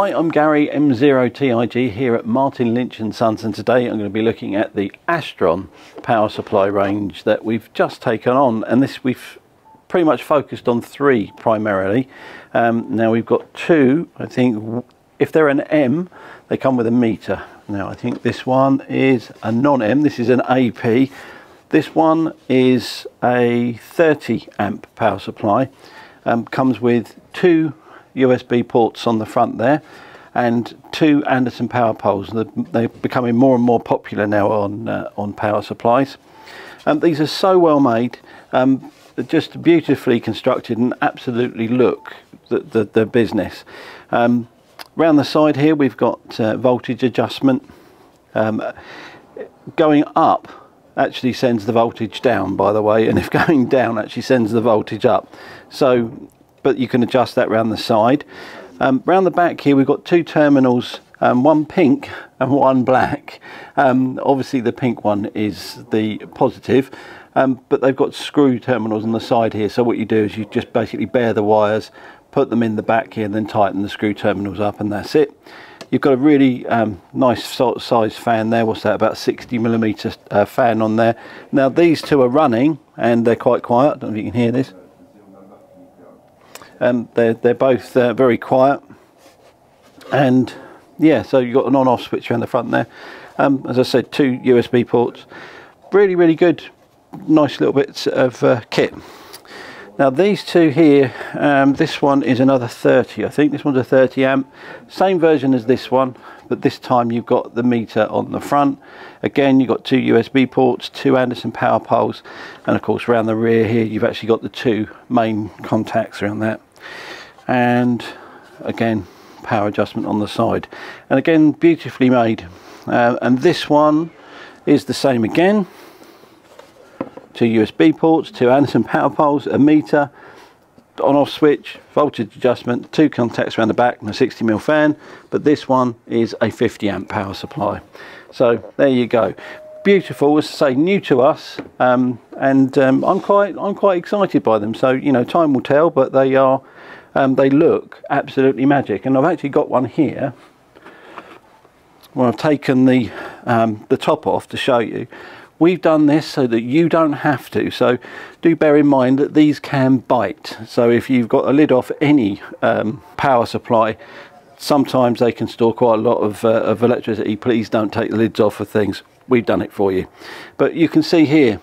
Hi, I'm Gary M0TIG here at Martin Lynch & Sons and today I'm going to be looking at the Astron power supply range that we've just taken on and this we've pretty much focused on three primarily. Um, now we've got two, I think if they're an M they come with a meter. Now I think this one is a non-M, this is an AP. This one is a 30 amp power supply, um, comes with two USB ports on the front there and two Anderson power poles. They're becoming more and more popular now on, uh, on power supplies. Um, these are so well made, um, just beautifully constructed and absolutely look the, the, the business. Um, around the side here we've got uh, voltage adjustment. Um, going up actually sends the voltage down by the way and if going down actually sends the voltage up. So but you can adjust that around the side. Um, around the back here we've got two terminals, um, one pink and one black. Um, obviously the pink one is the positive, um, but they've got screw terminals on the side here. So what you do is you just basically bare the wires, put them in the back here and then tighten the screw terminals up and that's it. You've got a really um, nice size fan there. What's that? About 60 millimeter uh, fan on there. Now these two are running and they're quite quiet. I don't know if you can hear this. Um, they're, they're both uh, very quiet. And yeah so you've got an on off switch around the front there. Um, as I said two USB ports. Really really good. Nice little bits of uh, kit. Now these two here um, this one is another 30 I think. This one's a 30 amp. Same version as this one but this time you've got the meter on the front. Again you've got two USB ports two Anderson power poles and of course around the rear here you've actually got the two main contacts around that and again power adjustment on the side. And again beautifully made. Uh, and this one is the same again. Two USB ports two Anderson power poles a meter on off switch voltage adjustment two contacts around the back and a 60 mil fan. But this one is a 50 amp power supply. So there you go beautiful as I say new to us um, and um, I'm quite I'm quite excited by them. So you know time will tell but they are um, they look absolutely magic. And I've actually got one here where I've taken the um, the top off to show you. We've done this so that you don't have to. So do bear in mind that these can bite. So if you've got a lid off any um, power supply sometimes they can store quite a lot of, uh, of electricity. Please don't take the lids off of things we've done it for you. But you can see here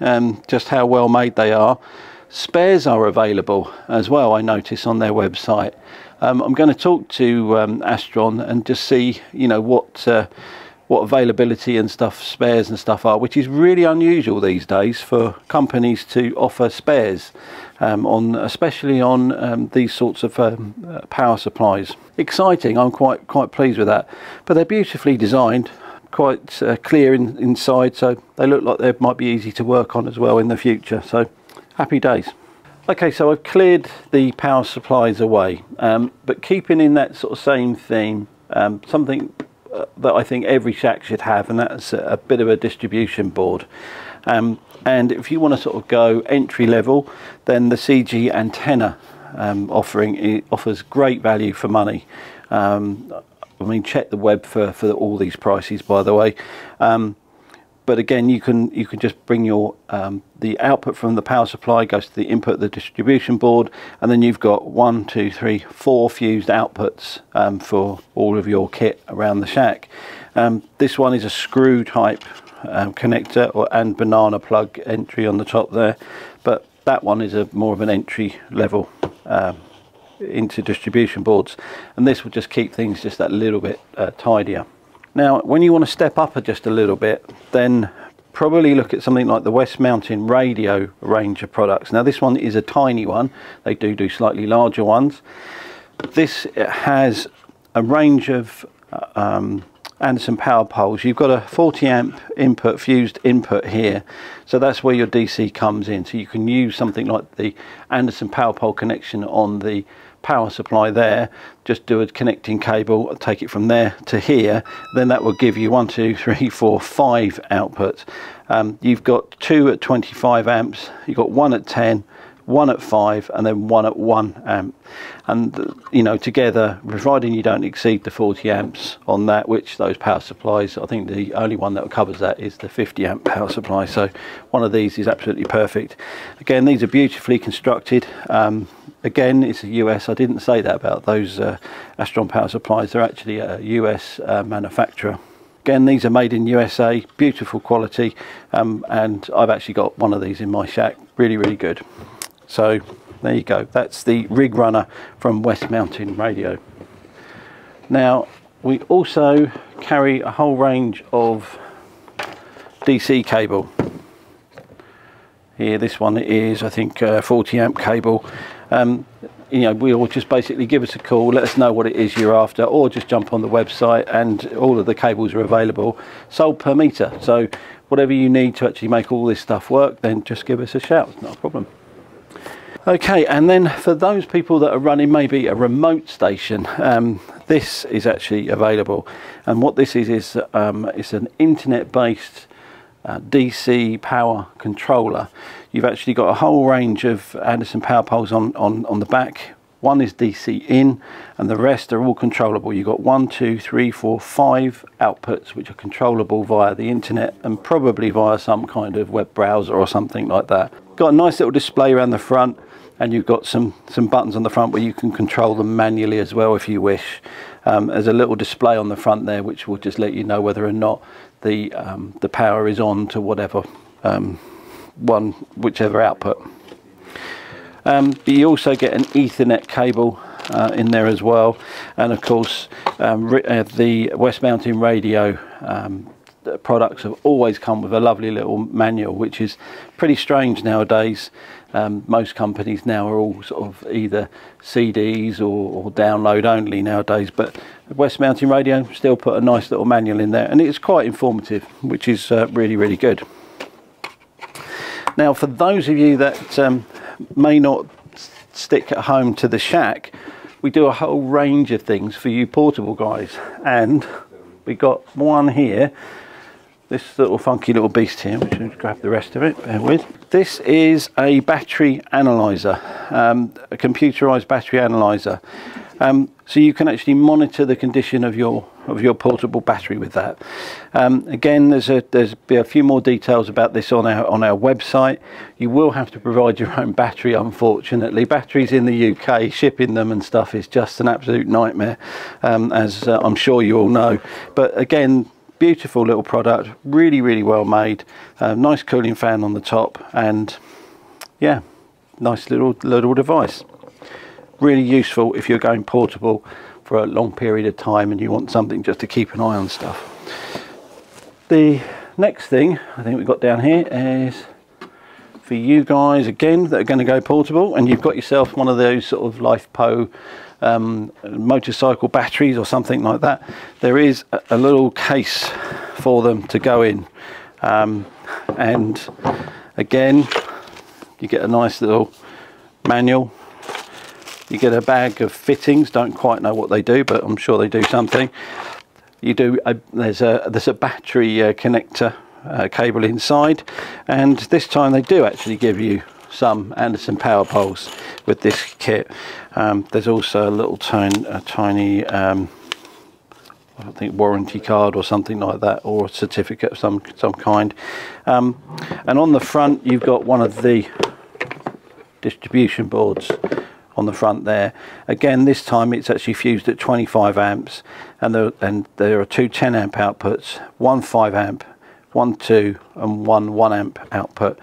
um, just how well made they are. Spares are available as well I notice on their website. Um, I'm going to talk to um, Astron and just see you know what uh, what availability and stuff spares and stuff are which is really unusual these days for companies to offer spares um, on especially on um, these sorts of um, power supplies. Exciting I'm quite quite pleased with that. But they're beautifully designed quite uh, clear in, inside so they look like they might be easy to work on as well in the future. So happy days. Okay so I've cleared the power supplies away um, but keeping in that sort of same theme um, something uh, that I think every shack should have and that's a, bit of a distribution board. Um, and if you want to sort of go entry level then the CG antenna um, offering offers great value for money. Um, I mean, check the web for, for all these prices, by the way. Um, but again, you can you can just bring your um, the output from the power supply goes to the input of the distribution board, and then you've got one, two, three, four fused outputs um, for all of your kit around the shack. Um, this one is a screw type um, connector or and banana plug entry on the top there, but that one is a more of an entry level um, into distribution boards and this will just keep things just that little bit uh, tidier. Now when you want to step up just a little bit then probably look at something like the West Mountain radio range of products. Now this one is a tiny one, they do do slightly larger ones. This has a range of uh, um, Anderson power poles. You've got a 40 amp input fused input here. So that's where your DC comes in. So you can use something like the Anderson power pole connection on the power supply there just do a connecting cable take it from there to here then that will give you one two three four five outputs. Um, you've got two at 25 amps you've got one at 10 one at five and then one at one amp. And you know together providing you don't exceed the 40 amps on that which those power supplies I think the only one that covers that is the 50 amp power supply. So one of these is absolutely perfect. Again these are beautifully constructed. Um, again it's a US I didn't say that about those uh, Astron power supplies. They're actually a US uh, manufacturer. Again, these are made in USA, beautiful quality, um, and I've actually got one of these in my shack. Really, really good. So there you go. That's the RigRunner from West Mountain Radio. Now, we also carry a whole range of DC cable. Here, this one is, I think, uh, 40 amp cable. Um, you know, we'll just basically give us a call, let us know what it is you're after, or just jump on the website and all of the cables are available, sold per meter. So whatever you need to actually make all this stuff work, then just give us a shout, it's not a problem. Okay, and then for those people that are running maybe a remote station, um, this is actually available. And what this is, is um, it's an internet-based uh, DC power controller you've actually got a whole range of Anderson power poles on, on, on the back. One is DC in and the rest are all controllable. You've got one, two, three, four, five outputs which are controllable via the internet and probably via some kind of web browser or something like that. Got a nice little display around the front and you've got some, some buttons on the front where you can control them manually as well if you wish. Um, there's a little display on the front there which will just let you know whether or not the, um, the power is on to whatever um, one whichever output. Um, you also get an Ethernet cable uh, in there as well, and of course um, uh, the West Mountain radio um, products have always come with a lovely little manual, which is pretty strange nowadays. Um, most companies now are all sort of either CDs or, or, download only nowadays, but West Mountain Radio still put a nice little manual in there, and it's quite informative, which is uh, really really good. Now, for those of you that um, may not stick at home to the shack, we do a whole range of things for you portable guys. And we got one here, this little funky little beast here, which I'll grab the rest of it, bear with. This is a battery analyzer, um, a computerized battery analyzer. Um, so you can actually monitor the condition of your of your portable battery with that. Um, again, there's a there's a few more details about this on our on our website. You will have to provide your own battery, unfortunately. Batteries in the UK, shipping them and stuff is just an absolute nightmare, um, as uh, I'm sure you all know. But again, beautiful little product, really really well made. Uh, nice cooling fan on the top, and yeah, nice little little device really useful if you're going portable for a long period of time and you want something just to keep an eye on stuff. The next thing I think we've got down here is for you guys again that are going to go portable and you've got yourself one of those sort of LifePo um, motorcycle batteries or something like that there is a, little case for them to go in. Um, and again you get a nice little manual. You get a bag of fittings. Don't quite know what they do but I'm sure they do something. You do a, there's a there's a battery uh, connector uh, cable inside. And this time they do actually give you some Anderson power poles with this kit um, there's also a little tiny, a tiny um, I think warranty card or something like that or a certificate of some some kind um, and on the front you've got one of the distribution boards on the front there. Again, this time it's actually fused at 25 amps and there, and there are two 10 amp outputs, one 5 amp, one 2 and one 1 amp output.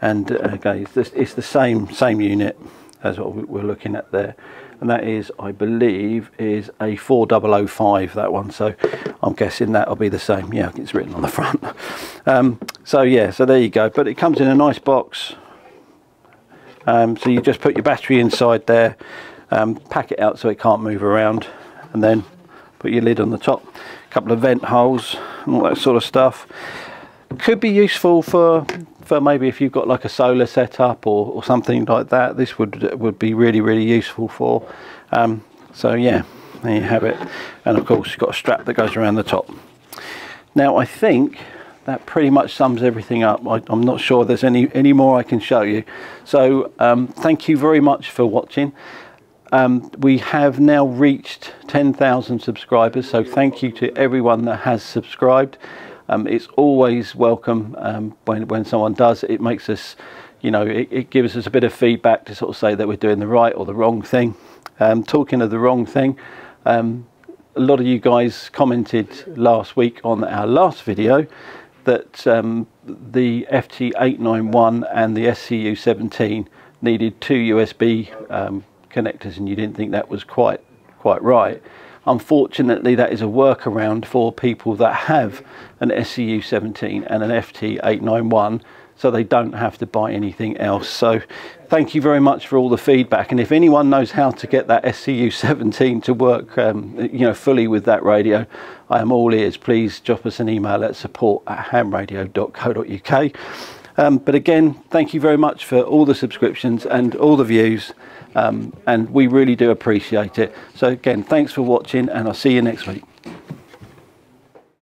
And uh, again, it's, this, it's the same, same unit as what we're looking at there. And that is, I believe, is a 4005, that one. So I'm guessing that'll be the same. Yeah, it's written on the front. Um, so yeah, so there you go. But it comes in a nice box um, so you just put your battery inside there, um, pack it out so it can't move around, and then put your lid on the top. A couple of vent holes and all that sort of stuff. Could be useful for for maybe if you've got like a solar setup or, or something like that. This would would be really really useful for. Um, so yeah, there you have it. And of course you've got a strap that goes around the top. Now I think that pretty much sums everything up. I, am not sure there's any, any more I can show you. So um, thank you very much for watching. Um, we have now reached 10,000 subscribers, so thank you to everyone that has subscribed. Um, it's always welcome um, when, when someone does. It makes us, you know, it, it, gives us a bit of feedback to sort of say that we're doing the right or the wrong thing. Um, talking of the wrong thing, um, a lot of you guys commented last week on our last video that um, the FT891 and the SCU17 needed two USB um, connectors and you didn't think that was quite quite right. Unfortunately, that is a workaround for people that have an SCU17 and an FT891 so they don't have to buy anything else. So thank you very much for all the feedback. And if anyone knows how to get that SCU17 to work, um, you know, fully with that radio, I am all ears. Please drop us an email at support at hamradio.co.uk. Um, but again, thank you very much for all the subscriptions and all the views. Um, and we really do appreciate it. So again, thanks for watching and I'll see you next week.